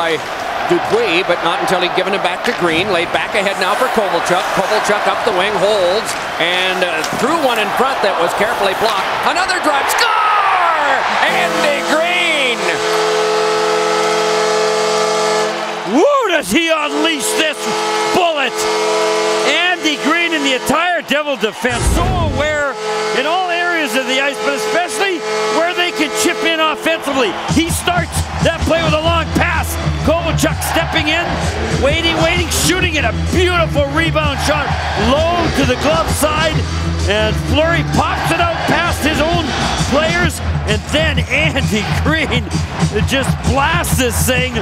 by Dupuis, but not until he'd given it back to Greene. Laid back ahead now for Kovalchuk. Kovalchuk up the wing, holds, and uh, threw one in front that was carefully blocked. Another drive, score! Andy Greene! Woo, does he unleash this bullet? Andy Greene and the entire Devil defense so aware in all areas of the ice, but especially where they can chip in offensively. He starts Kovalchuk stepping in, waiting, waiting, shooting it. A beautiful rebound shot low to the glove side. And Fleury pops it out past his own players. And then Andy Greene just blasts this thing